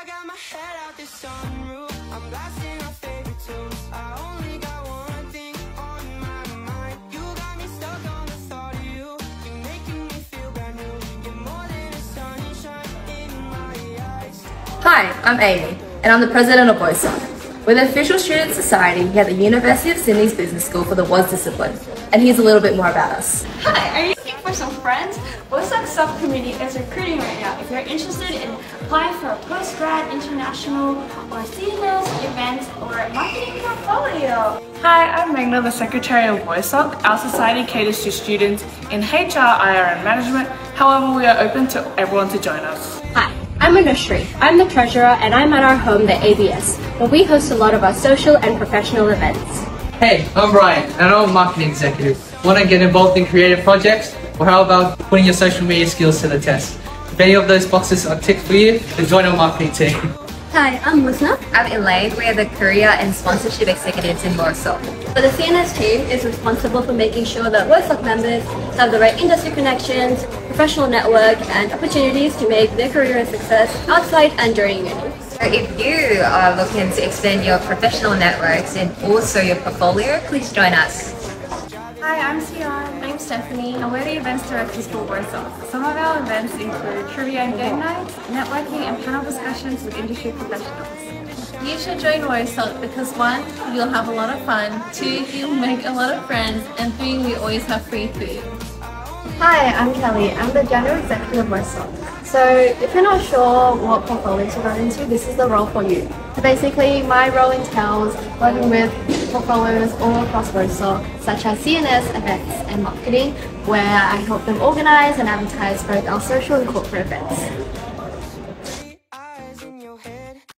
I got my head out the sunroof. I'm blasting our favorite tunes. I only got one thing on my mind. You got me stuck on the thought of you. You're making me feel brand new. You're more than a sunshine in my eyes. Hi, I'm Amy, and I'm the president of WOSOC. We're the official student society here at the University of Sydney's Business School for the WOS discipline. And here's a little bit more about us. Hi, are you looking for some friends? WOSOC Subcommittee is recruiting right now. If you're interested in applying for a postgrad, international, or CNS event or marketing portfolio. Hi, I'm Magna, the Secretary of WOSOC. Our society caters to students in HR, IR and management. However, we are open to everyone to join us. Hi, I'm Anushree. I'm the treasurer and I'm at our home, the ABS, where we host a lot of our social and professional events. Hey, I'm Brian, and I'm a marketing executive. Want to get involved in creative projects? Or how about putting your social media skills to the test? If any of those boxes are ticked for you, then join our marketing team. Hi, I'm Musna. I'm Elaine. We are the career and sponsorship executives in WOSOC. So the CNS team is responsible for making sure that WOSOC members have the right industry connections, professional network, and opportunities to make their career a success outside and during uni. So if you are looking to expand your professional networks and also your portfolio, please join us. Hi, I'm Sion. I'm Stephanie, and we're the events directors for WOSOC. Some of our events include trivia and game nights, networking and panel discussions with industry professionals. You should join WOSOC because one, you'll have a lot of fun, two, you'll make a lot of friends, and three, we always have free food. Hi, I'm Kelly. I'm the General Executive of WOSOC. So if you're not sure what portfolios to run into, this is the role for you. Basically, my role entails working with portfolios all across WOSOC, such as CNS, events, and marketing, where I help them organize and advertise both our social and corporate events.